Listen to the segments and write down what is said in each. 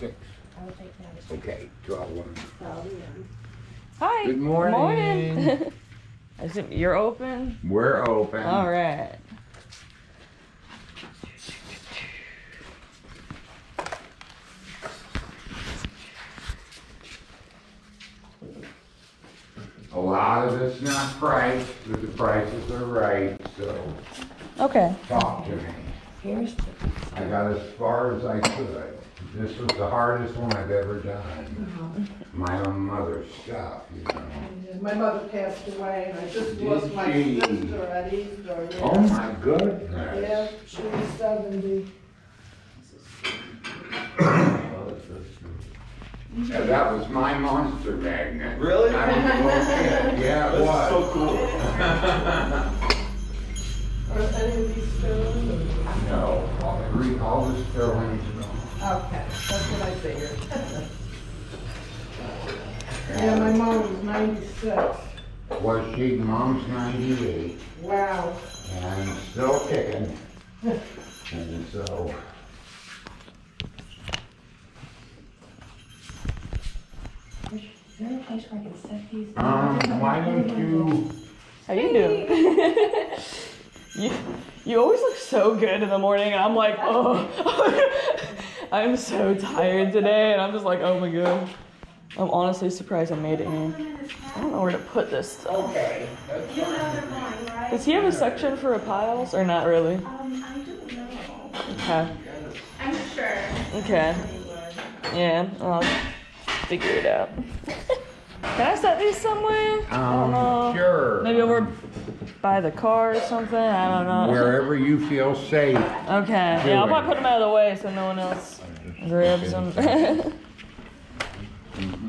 six. I'll take that. Okay, twelve one. Oh, yeah. Hi. Good morning. Morning. I assume you're open. We're open. All right. A lot of it's not priced, but the prices are right, so Okay. talk to me. Here's the, I got as far as I could. This was the hardest one I've ever done. My own mother's stuff, you know. My mother passed away, and I just Did lost my she? sister at Easter. yeah. Oh my goodness. Yeah, she was seventy. Yeah, that was my monster magnet. Really? I was a little kid. Yeah, Okay, that's what I figured. Yeah, my mom was ninety-six. Was she, mom's ninety-eight Wow. and still kicking. And so, is there a place where I can set these? um, why don't you, How you doing? you you always look so good in the morning, and I'm like, oh, I'm so tired today, and I'm just like, oh my god. I'm honestly surprised I made it in. I don't know where to put this stuff. okay. Does he have a section for a piles or not really? Um, I don't know. Okay. I'm sure. Okay. Yeah, I'll figure it out. Can I set these somewhere? I don't know. Um, sure. Maybe over by the car or something. I don't know. Wherever you feel safe. Okay. Yeah, I'll probably put them out of the way so no one else grabs them.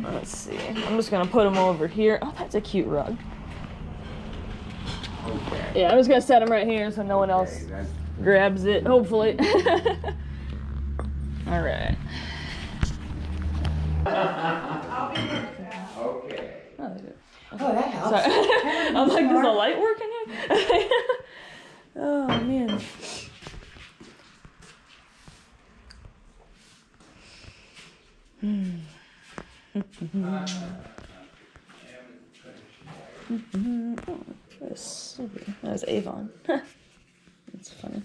Let's see. I'm just gonna put them over here. Oh, that's a cute rug. Okay. Yeah, I'm just gonna set them right here so no one Okay, else that's, grabs it. Hopefully. All right. okay. Oh, they do. Oh, that helps. Sorry. I'm like, does the light work in here? oh man. Oh, that was Avon. That's funny.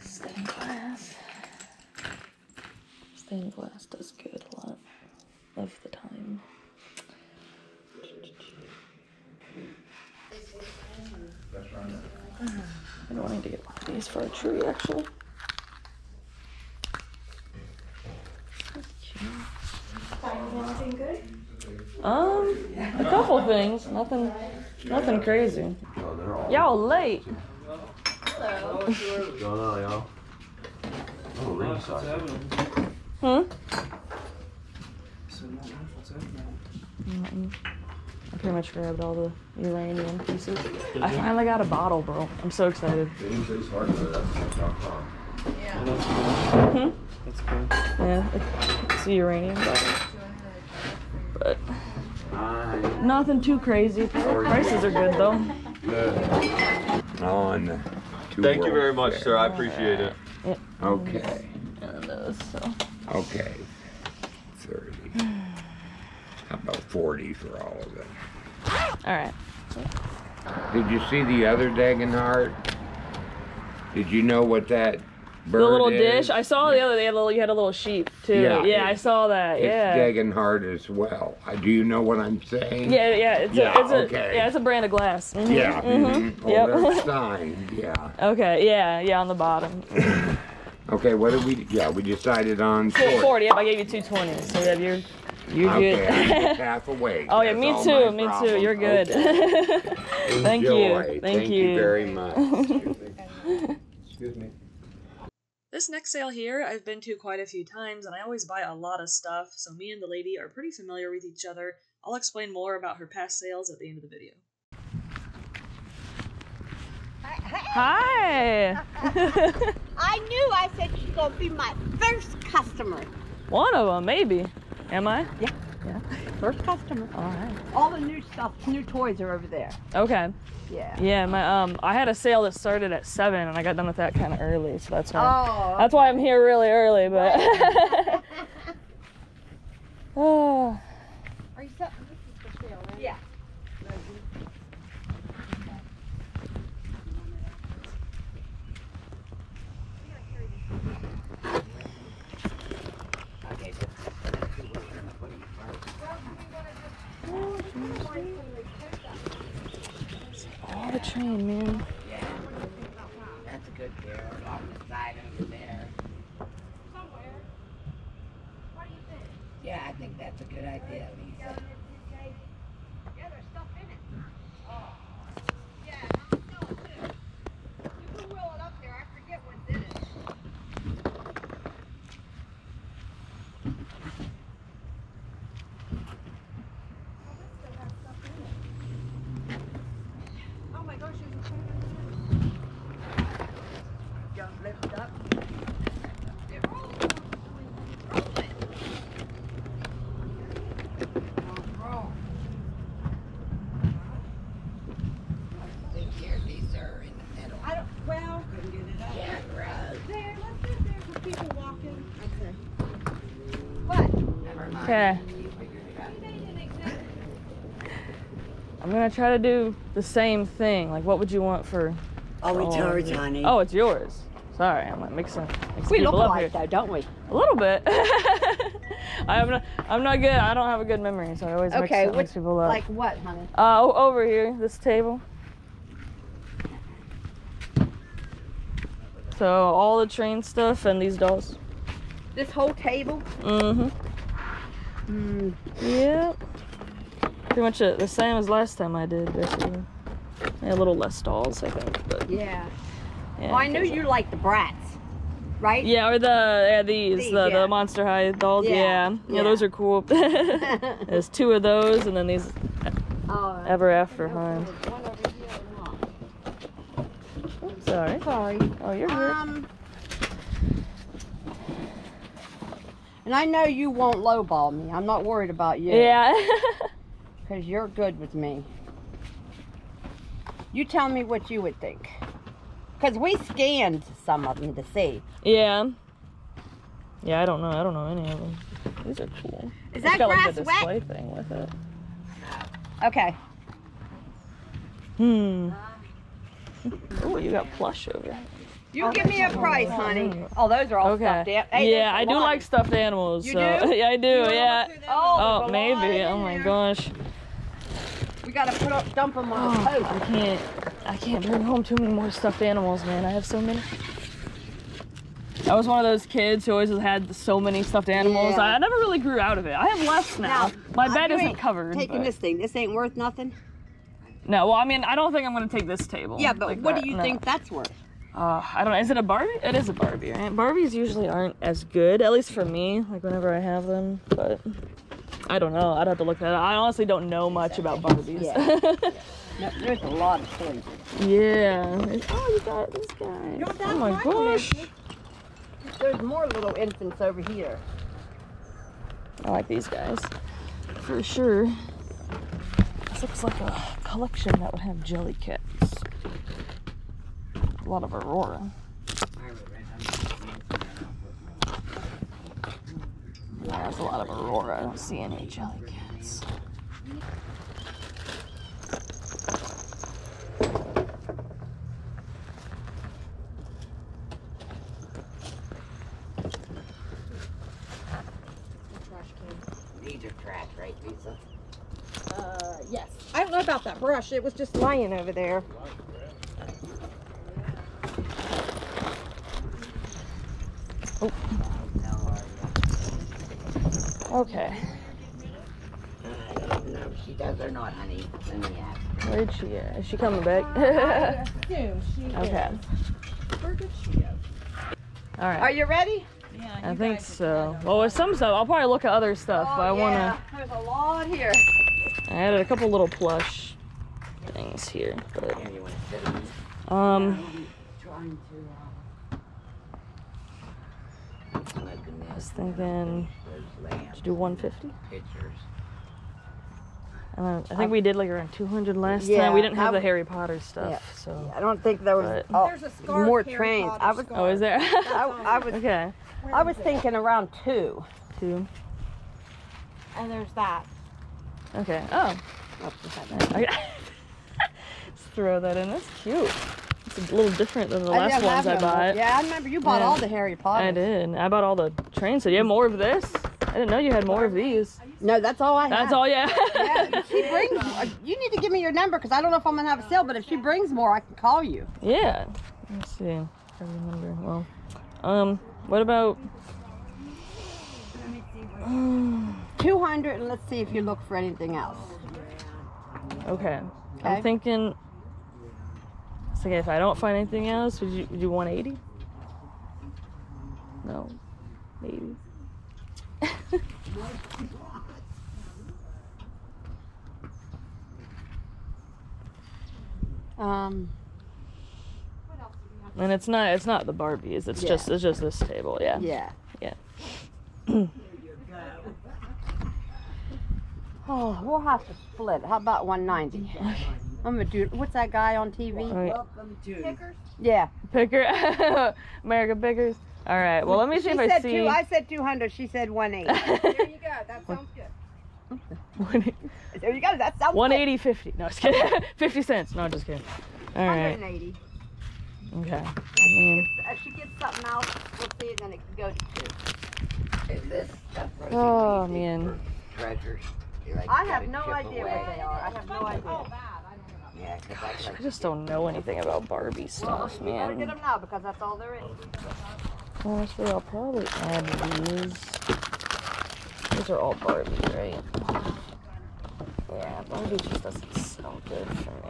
Stained glass. Stained glass does good a lot of the time. I need to get one of these for a tree, actually. Find anything good? Um, a couple things. Nothing, nothing crazy. Y'all late. Hello. What's going on, y'all? Oh, ring size. Hmm? I pretty much grabbed all the uranium pieces. I finally got a bottle, bro. I'm so excited. They didn't say it's hard, but that's not fun. Hmm? That's good. Yeah, it- it's a uranium bottle. But nothing too crazy. Prices are good though. On Thank you very much, Fair. sir. I appreciate it. Okay, those, so. okay. Thirty. How about forty for all of them? All right. Did you see the other Dagenhart? Did you know what that bird The little is? dish. I saw the other. They had a little. You had a little sheep too. Yeah, Yeah, I saw that. It's Yeah. Dagenhart as well. Do you know what I'm saying? Yeah, yeah, it's Yeah, a, it's a, okay. yeah, it's a brand of glass. Mhm, Yeah. mhm, mhm. Oh, Yep. they're signed. Yeah. okay, yeah, yeah, on the bottom. Okay. What did we? Yeah, we decided on Four- 40. Forty. Yep, I gave you two twenty. So yeah, you're, you're Okay, I'm good. half awake. oh yeah, That's me too. my Me too. You're good. Okay. Thank you. Enjoy. Thank you you. very much. Excuse me. This next sale here, I've been to quite a few times, and I always buy a lot of stuff. So me and the lady are pretty familiar with each other. I'll explain more about her past sales at the end of the video. Hi. I knew I said she's gonna be my first customer. One of them, maybe. Am I? Yeah. Yeah. First customer. All right. All the new stuff, new toys are over there. Okay. Yeah. Yeah, my um, I had a sale that started at seven, and I got done with that kind of early, so that's why. Oh. That's why I'm here really early, but. oh. Are you set? This is for sale, right? Yeah. All the train, man. That's a good deal along the side over there. Yeah, I think that's a good idea, Lisa. Yeah, there's stuff in it. Oh. Yeah, I'm still too. You can wheel it up there. I forget what's in it. Oh my gosh, there's a train Just lift it up. Think here, these are in the middle. I don't, well, Couldn't get it up. Yeah, right. there, let's see if there's some people walking. Okay. What? Never mind. Okay. You figured it out. I'm gonna try to do the same thing. Like, what would you want for? Oh, it's Oh, yours, honey. Oh, it's yours. Sorry, I'm like mixing. mixing We look people up alike here. though, don't we? A little bit. I'm not. I'm not good. I don't have a good memory, so I always mix, Okay, mix what's people up. like what, honey? uh, over here, this table. So all the train stuff and these dolls. This whole table? Mm-hmm. Mm. Yep. Pretty much it, the same as last time I did, basically. Yeah, a little less dolls, I think, but Yeah. yeah. Well, I knew you liked the Bratz, right? Yeah, or the yeah these, These, the yeah. the Monster High dolls. Yeah, Yeah, those are cool. There's two of those, and then these Oh, Ever After High. Sorry. Sorry. Oh, you're good. Um. And I know you won't lowball me. I'm not worried about you. Yeah. Because you're good with me. You tell me what you would think. Because we scanned some of them to see. yeah. Yeah, I don't know. I don't know any of them. These are cool. Is It's that got grass like the wet? display thing with it. Okay. Hmm. Oh, you got plush over. There. You give me a price, honey. Oh, those are all Okay. stuffed an- hey, yeah, I do lot. like stuffed animals. You so do? yeah, I do. You yeah. look through them? Oh, Oh, maybe. Oh my gosh. We gotta put up, dump them on the Oh, post. I can't. I can't bring home too many more stuffed animals, man. I have so many. I was one of those kids who always had so many stuffed animals. Yeah. I, I never really grew out of it. I have less now. Now, My uh, bed isn't covered. Taking but- this thing, this ain't worth nothing. No, well, I mean, I don't think I'm gonna take this table. Yeah, but like what that, do you no. think that's worth? Uh, I don't know. Is it a Barbie? It is a Barbie, right? Barbies usually aren't as good, at least for me. Like whenever I have them, but I don't know. I'd have to look that up. I honestly don't know much about Barbies. No, there's a lot of toys. yeah. Oh, you got this guy. You're Oh my gosh. There's more little infants over here. I like these guys for sure. This looks like a collection that would have Jellycats. A lot of Aurora. Yeah, there's a lot of Aurora. I don't see any Jellycats. These are trash, right, Lisa? Uh, yes. I don't know about that brush. It was just lying over there. Okay. I don't know if she does or not, honey. Let me ask. Where'd she at? Is she coming back? assume she okay. Where did she go? All Are you ready? Yeah. I think so. Well, with some stuff, I'll probably look at other stuff, but I Oh, yeah. wanna. There's a lot here. I added a couple little plush things here, but Here, you want to sit on this? um, Trying to, uh... I was thinking There's lamps, to do 150. pictures. Uh, I think we did like around 200 last Yeah, time. We didn't have I- the Harry Potter stuff, Yeah. so. I don't think there was But- oh, There's a scarf. more Harry trains. Potter I was Oh, is there? I, I was okay. I was thinking around two. Two. And there's that. Okay. Oh. Beside that. Okay. Let's throw that in. That's cute. It's a little different than the I last ones I bought. Yeah, I remember you bought Yeah. all the Harry Potter. I did. I bought all the trains. So do you have more of this? I didn't know you had more of these. No, that's all I have. That's have. all, yeah. Yeah, she brings. You need to give me your number because I don't know if I'm gonna have a sale. But if she brings more, I can call you. yeah. Let's see. I remember. Well, um, what about? Two hundred, and let's see if you look for anything else. Okay. Okay. I'm thinking. It's okay. If I don't find anything else, would you would you 180? No, maybe. Um, And it's not it's not the Barbies. It's Yeah. just it's just this table. Yeah. yeah. Yeah. Oh, we'll have to split. How about one ninety? I'm gonna do. What's that guy on TV? All right. Yeah. Picker. America Pickers. All right. Well, let me see she if I said see. two. I said two hundred. She said one eighty. There you go. That sounds good. there you go. That sounds. 180 50. No, just kidding. 50 cents. No, just kidding. All right. Hundred right. and. Okay. I If she mean, gets- If she gets something else, we'll see, and then it can go to two. Is this stuff oh man. for treasures? Like I have no idea away? what they are. I have no idea. Yeah, 'cause I I just don't know anything about Barbie stuff, We better get man. them now because that's all there is. Honestly, I'll probably add these. These are all Barbie, right? Yeah, Barbie just doesn't sound good for me.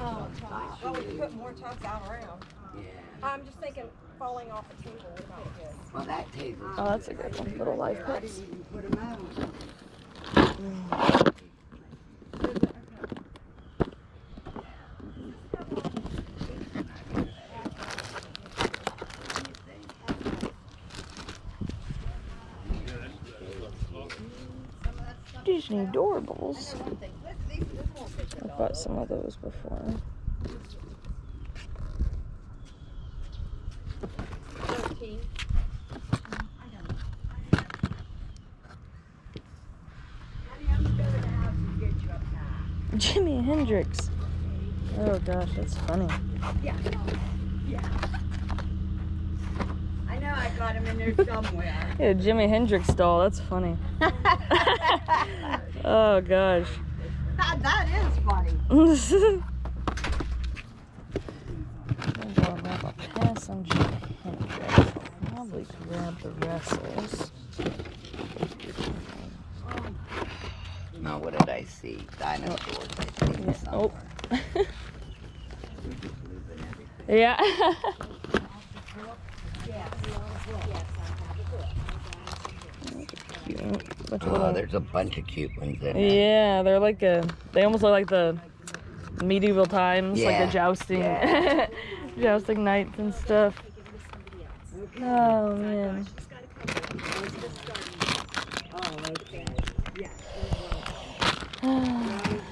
Oh. Well, oh, we put more tubs out around. I'm just thinking falling off a table would not be good. well that table. Oh, that's a good one. Little Live Pets. Disney Doorables. I've bought some of those before. Thirteen. Jimi Hendrix. Oh gosh, that's funny. Yeah. Yeah. I know I got them in there somewhere. Yeah, Jimi Hendrix doll. That's funny. oh gosh. that, that is funny. I'll have a pass on Jimi Hendrix. I'll probably grab the wrestles. No, what did I see? Dinosaurs. I think Oh. somewhere. yeah. Oh, there's a bunch of cute ones in there. Yeah, they're like a. They almost look like the medieval times, like the jousting, yeah. jousting knights and stuff. Oh man.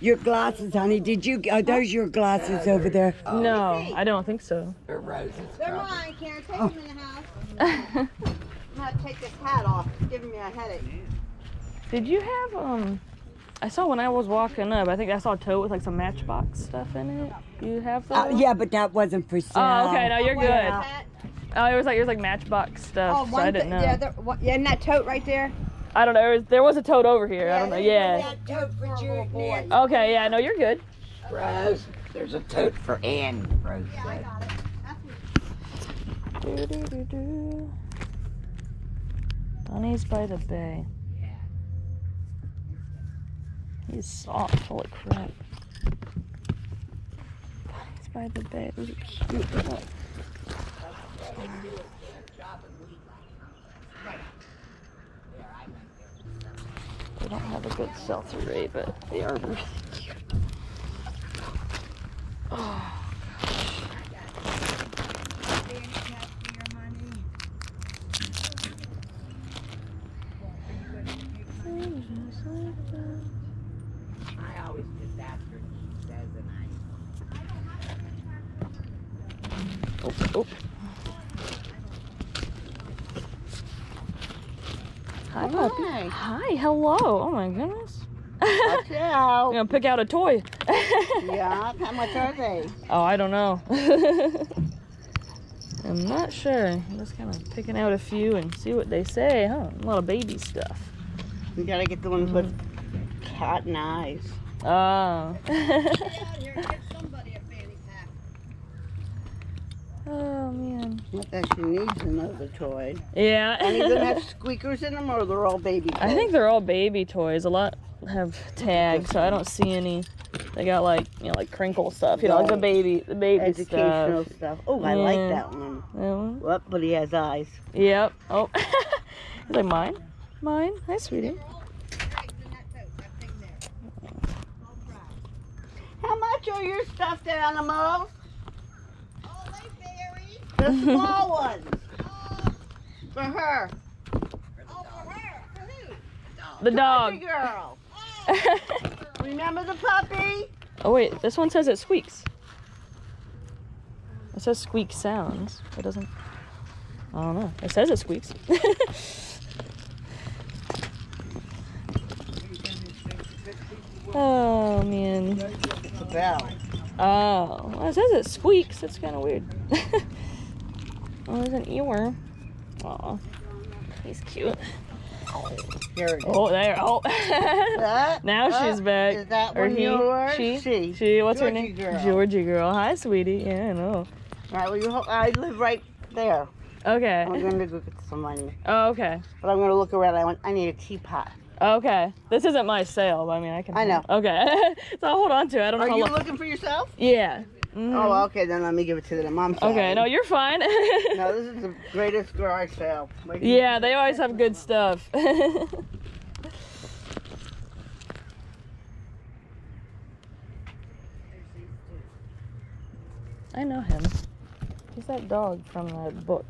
Your glasses, honey. Did you? Are those your glasses over there? No, I don't think so. They're roses. They're mine, Karen. Take them in the house. I'm gonna take this hat off. It's giving me a headache. Did you have um? I saw when I was walking up. I think I saw a tote with like some Matchbox stuff in it. You have that? Uh, yeah, but that wasn't for sale. Oh, okay. No, you're good. Yeah. Oh, it was like it was like Matchbox stuff. Oh, so I didn't thi- know. Yeah, there, what, yeah, and that tote right there. I don't know. There was, there was a tote over here. I don't know. Yeah. That tote for your boy. Okay. Yeah. No, you're good. Rose, there's a tote for Ann. Rose said. Do-do-do-do. Bunnies by the bay. He's soft. Holy crap. Bunnies by the. Those are cute. They don't have a good sell-through but they are really cute. Oh, I always just ask her, and she says, and I. oh, oh. Hi, oh, puppy. Hi. Hi, hello. Oh my goodness. Watch I'm out. gonna pick out a toy. Yeah, how much are they? Oh, I don't know. I'm not sure. I'm just kind of picking out a few and see what they say, huh? A lot of baby stuff. You gotta get the ones with mm. cotton eyes. Oh. Get out here and get somebody a fanny pack. Oh man. Not that she needs another toy. Yeah. Any of them have squeakers in them, or they're all baby toys? I think they're all baby toys. A lot have tags, so I don't see any. They got like you know like crinkle stuff, you know, like the baby the baby educational stuff. stuff. Oh, I like that one. Yeah. What? But he has eyes. Yep. Oh. He's like mine, mine. Hi, sweetie. How much are your stuffed animals? The small ones. For her. Oh, for her. For who? The dog. Puppy girl. Remember the puppy? Oh wait, this one says it squeaks. It says squeak sounds. It doesn't. I don't know. It says it squeaks. oh man. The bell. Oh, well, it says it squeaks. It's kind of weird. Oh, there's an earworm. Oh, he's cute. Here it is. Oh, there. Oh. That? now Uh, she's back. Is that or he? yours? She? She. She. What's her name? girl. Georgie girl. Hi, sweetie. Yeah, I know. All right, well, you, I live right there. Okay. I'm going to go get some money. Oh, okay. But I'm going to look around. I want. I need a teapot. Okay. This isn't my sale, but I mean, I can. I know. Okay. so I'll hold on to it. I don't know Are you looking for yourself? Yeah. Mhm. Oh, okay. Then let me give it to the mom. Side. Okay. No, you're fine. No, this is the greatest garage sale. Wait, yeah, they always have good stuff. I know him. He's that dog from that book,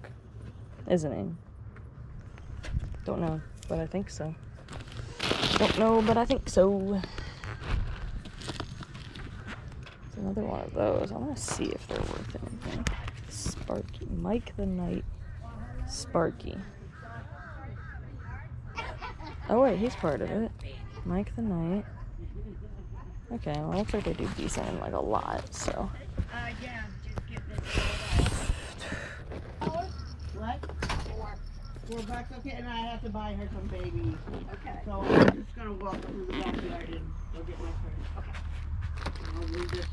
isn't he? Don't know, but I think so. Don't know, but I think so. It's another one of those. I want to see if they're worth anything. Sparky. Mike the Knight. Sparky. Oh wait, he's part of it. Mike the Knight. Okay, well, looks like they do decent in like a lot, so. Uh, yeah, just get this. What? Four. Four bucks, okay, and I have to buy her some babies. Okay. So I'm just gonna walk through the backyard and go get my purse. Okay. I'll leave this.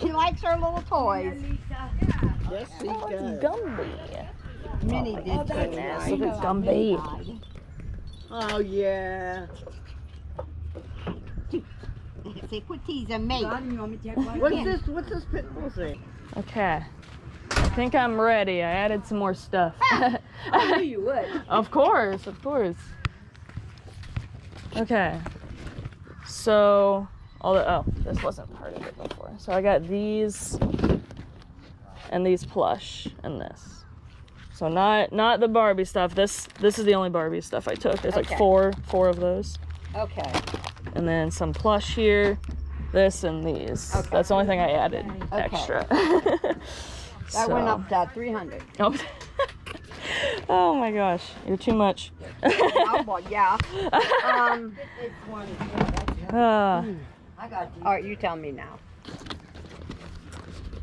She likes her little toys. Yes, she oh, does. Gumby. Minnie did Oh, too. goodness, look at Gumby. Oh, yeah. Say, quit teasing me. What's this, what's this pit bull say? Okay. I think I'm ready. I added some more stuff. Ah! I knew you would. Of course, of course. Okay. So, all the oh, this wasn't part of it before. So I got these and these plush and this. So not not the Barbie stuff. This this is the only Barbie stuff I took. There's like four four of those, Okay. And then some plush here, this and these. Okay. That's the only thing I added Okay. extra. That went up to 300. Oh. oh my gosh, you're too much. oh, yeah. Um. I got All right, you tell me now.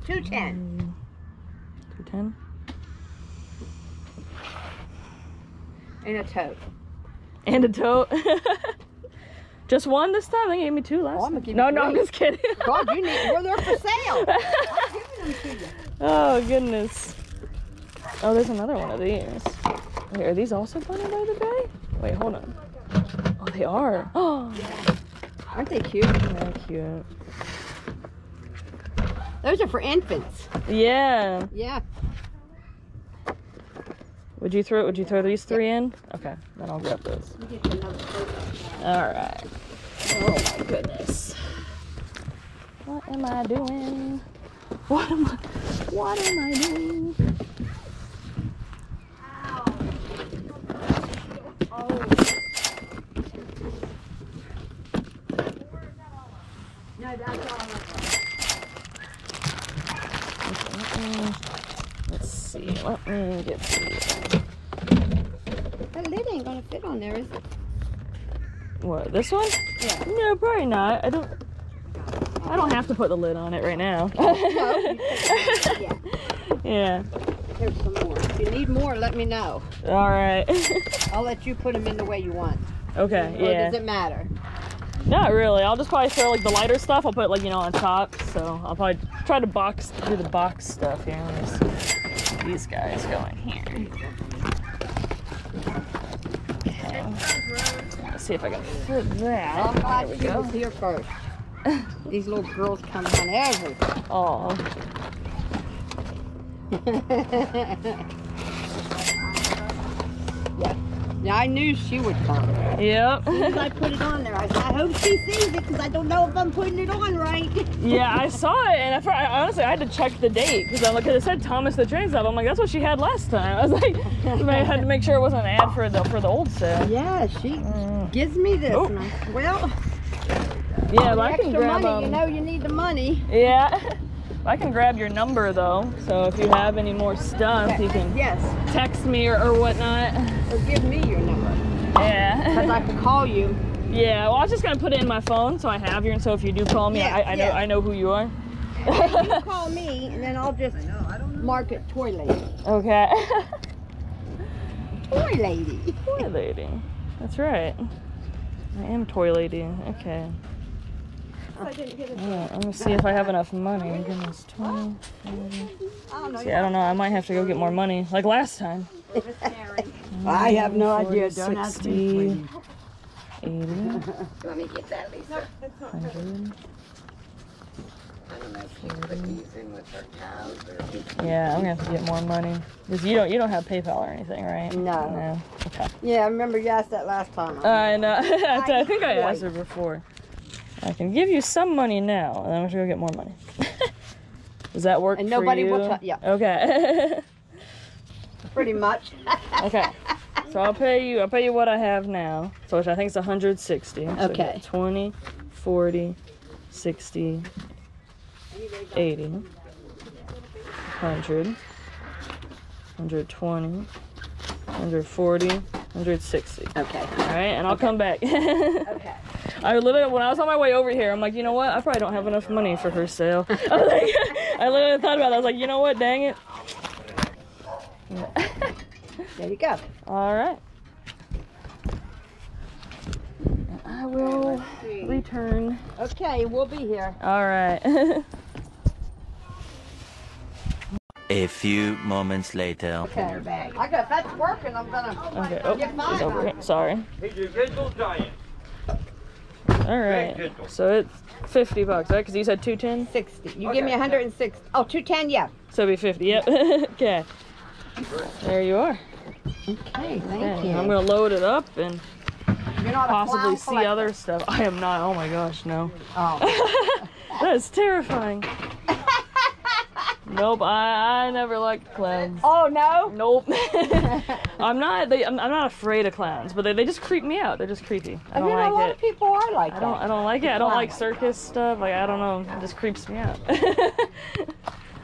210. Two ten. And a tote. And a tote. Just one this time? They gave me two last Oh, I'm gonna time. No, no, I'm just kidding. God, you need, well, they're for sale. I'm giving them to you. oh, goodness. Oh, there's another one of these. Wait, are these also Bunny by the Bay? Wait, hold on. Oh, they are. Oh, Aren't they cute? they're cute. Those are for infants. Yeah. Yeah. Would you throw? Would you throw these three in? Okay, then I'll grab those. Let me get you another photo. All right. Oh my goodness. What am I doing? What am I? What am I doing? Let me- Let's see. Let me get the That lid ain't gonna fit on there, is it? What? This one? Yeah. No, probably not. I don't. I don't have to put the lid on it right now. No. Oh, you take it out. yeah. yeah. Here's some more. If you need more, let me know. All right. I'll let you put them in the way you want. okay. Or Yeah. does it matter? Not really. I'll just probably throw like the lighter stuff. I'll put like you know on top. So I'll probably try to box do the box stuff here. Let me see. These guys go in here. Okay. Let's see if I can fit that. I'm glad There we she go. was here first. These little girls come on everything. Oh. yeah. Yeah, I knew she would come. Yep. As soon as I put it on there, I said, I hope she sees it because I don't know if I'm putting it on right. yeah, I saw it, and I, fr- I honestly I had to check the date because I'm like, 'cause it said Thomas the Train Stop. I'm like, that's what she had last time. I was like, I had to make sure it wasn't an ad for the for the old sale. Yeah, she Mm. gives me this. Oh. I- well, Yeah, but I can extra grab money, you um, know you need the money. Yeah. I can grab your number though, so if you have any more stuff, you can Yes, text me or, or whatnot. or give me your number Yeah. I can call you. yeah. Well, I was just gonna put it in my phone, so I have you, and so if you do call me, Yeah, I, I know. I know who you are. you call me, and then I'll just mark it toy lady. okay. Toy lady. toy lady. That's right. I am toy lady. Okay. Alright, let me see if I have enough money. Goodness, 20, 40. I don't know. See, I don't know. I might have to go get more money, like last time. I have no 40, idea. Don't ask me. 60, 80, Let me get that, Lisa. 100. I don't know if she put these in with her cows or. Yeah, I'm gonna have to get more money. Cause you don't you don't have PayPal or anything, right? No. No. Okay. Yeah, I remember you asked that last time. I know. I th- I think I Boy. asked her before. I can give you some money now, and then I'm gonna go get more money. Does that work And nobody will tou- yeah. Okay. Pretty much. okay. So I'll pay you. I'll pay you what I have now. So which I think is 160. So Okay. got 20, 40, 60, 80, 100, 120, 140, 160. Okay. All right, and I'll come back. Okay. I literally, when I was on my way over here, I'm like, you know what? I probably don't have enough money for her sale. I, was like, I literally thought about it. I was like, you know what? Dang it. There you go. All right. I will return. Okay, we'll be here. All right. A few moments later. Okay. I got that's working. I'm gonna okay. Oh, get he's over here. Sorry. He's a gentle giant. All right. So it's 50 bucks, right? Because you said 210. Sixty. You give me 106. Oh, 210, yeah. So it'll be 50. Yep. okay. There you are. Okay, thank Okay, you. I'm gonna load it up and You're not a possibly see collector. other stuff. I am not. Oh my gosh, no. Oh. That's terrifying. nope, I, I never liked clowns. oh no. Nope. I'm not. They, I'm, I'm not afraid of clowns, but they, they just creep me out. They're just creepy. I I don't mean, a like lot it. of people are like I don't. I don't like it. I don't like circus stuff. Like I don't know. It just creeps me out.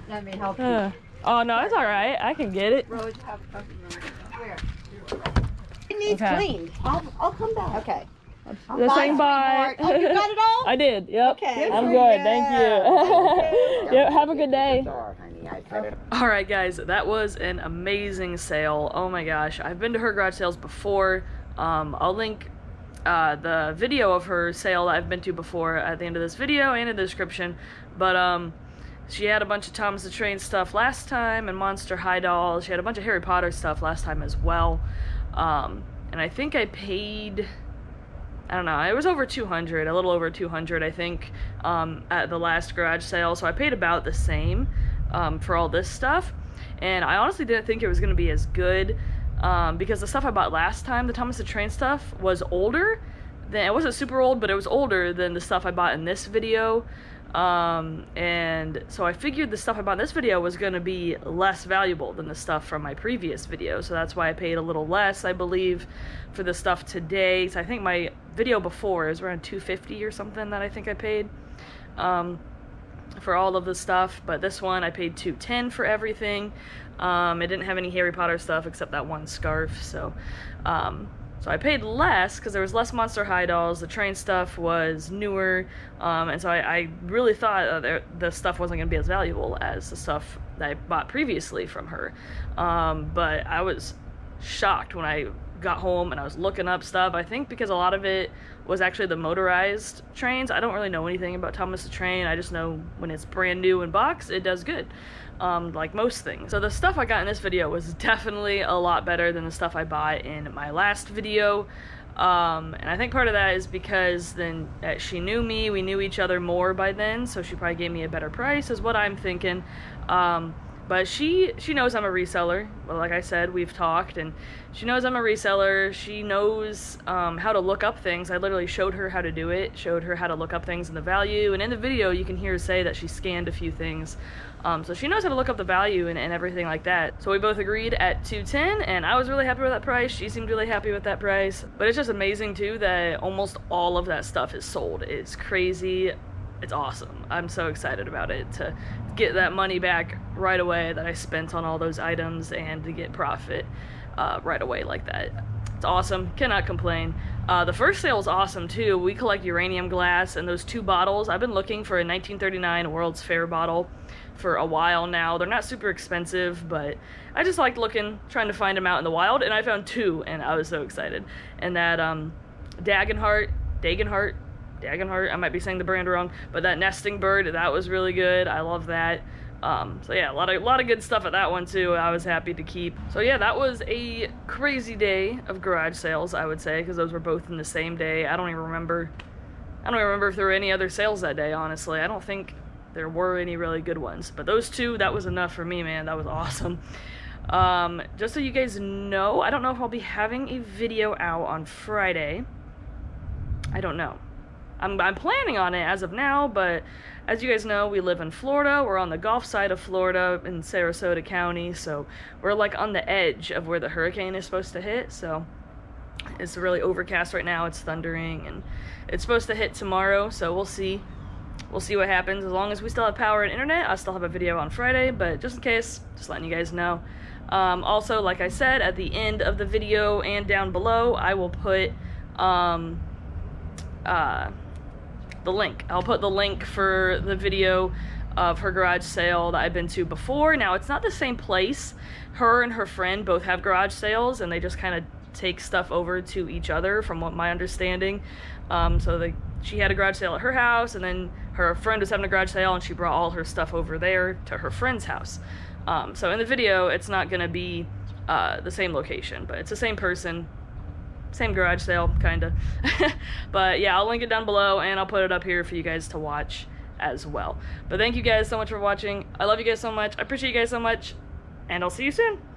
Let me help you. Uh, oh no, it's all right. I can get it. Rose, have Where? It needs Okay. cleaned. I'll, I'll come back. Okay. Just saying bye. sweetheart. Oh, you got it all? I did. Yep. Okay. I'm Good good. Thank you. you. yep. Have a good day. Honey, I said it. All right, guys, that was an amazing sale. Oh my gosh, I've been to her garage sales before. Um, I'll link uh, the video of her sale that I've been to before at the end of this video and in the description. But um, she had a bunch of Thomas the Train stuff last time and Monster High dolls. She had a bunch of Harry Potter stuff last time as well. Um, and I think I paid I don't know. It was over 200, a little over 200, I think, um, at the last garage sale. So I paid about the same um, for all this stuff. And I honestly didn't think it was going to be as good um, because the stuff I bought last time, the Thomas the Train stuff, was older. Than, it wasn't super old, but it was older than the stuff I bought in this video. Um, and so I figured the stuff I bought in this video was going to be less valuable than the stuff from my previous video. So that's why I paid a little less, I believe, for the stuff today. So I think my video before is around 250 or something that I think I paid. Um, for all of the stuff, but this one I paid 210 for everything. Um, it didn't have any Harry Potter stuff except that one scarf, so um, so I paid less because there was less Monster High dolls. The train stuff was newer, um, and so I, I, really thought uh, there, the stuff wasn't going to be as valuable as the stuff that I bought previously from her. Um, but I was shocked when I got home and I was looking up stuff. I think because a lot of it was actually the motorized trains. I don't really know anything about Thomas the Train. I just know when it's brand new in box, it does good. Um, like most things. So the stuff I got in this video was definitely a lot better than the stuff I bought in my last video. Um, and I think part of that is because then uh, she knew me, we knew each other more by then, so she probably gave me a better price, is what I'm thinking. Um, but she she knows I'm a reseller. Well, like I said, we've talked, and she knows I'm a reseller. She knows um, how to look up things. I literally showed her how to do it, showed her how to look up things and the value. And in the video, you can hear her say that she scanned a few things. Um, so she knows how to look up the value and, and everything like that. So we both agreed at 210 and I was really happy with that price. She seemed really happy with that price. But it's just amazing too that almost all of that stuff is sold. It's crazy. It's awesome. I'm so excited about it to get that money back right away that I spent on all those items and to get profit uh, right away like that. It's awesome. Cannot complain. Uh, the first sale is awesome too. We collect uranium glass and those two bottles. I've been looking for a 1939 World's Fair bottle for a while now. They're not super expensive, but I just liked looking, trying to find them out in the wild, and I found two, and I was so excited. And that um, Dagenhart, Dagenhart, Dagenhart, I might be saying the brand wrong, but that nesting bird, that was really good. I love that. Um, so yeah, a lot of a lot of good stuff at that one too. I was happy to keep. So yeah, that was a crazy day of garage sales, I would say, because those were both in the same day. I don't even remember. I don't even remember if there were any other sales that day. Honestly, I don't think there were any really good ones. But those two, that was enough for me, man. That was awesome. Um, just so you guys know, I don't know if I'll be having a video out on Friday. I don't know. I'm, I'm planning on it as of now, but as you guys know, we live in Florida. We're on the Gulf side of Florida in Sarasota County, so we're like on the edge of where the hurricane is supposed to hit. So it's really overcast right now. It's thundering, and it's supposed to hit tomorrow. So we'll see. We'll see what happens. As long as we still have power and internet, I'll still have a video on Friday. But just in case, just letting you guys know. Um, also, like I said, at the end of the video and down below, I will put um, uh, the link. I'll put the link for the video of her garage sale that I've been to before. Now, it's not the same place. Her and her friend both have garage sales, and they just kind of take stuff over to each other, from what my understanding. Um, so they, she had a garage sale at her house, and then her friend was having a garage sale, and she brought all her stuff over there to her friend's house. Um, so in the video, it's not going to be uh, the same location, but it's the same person, same garage sale, kind of. but yeah, I'll link it down below, and I'll put it up here for you guys to watch as well. But thank you guys so much for watching. I love you guys so much. I appreciate you guys so much, and I'll see you soon.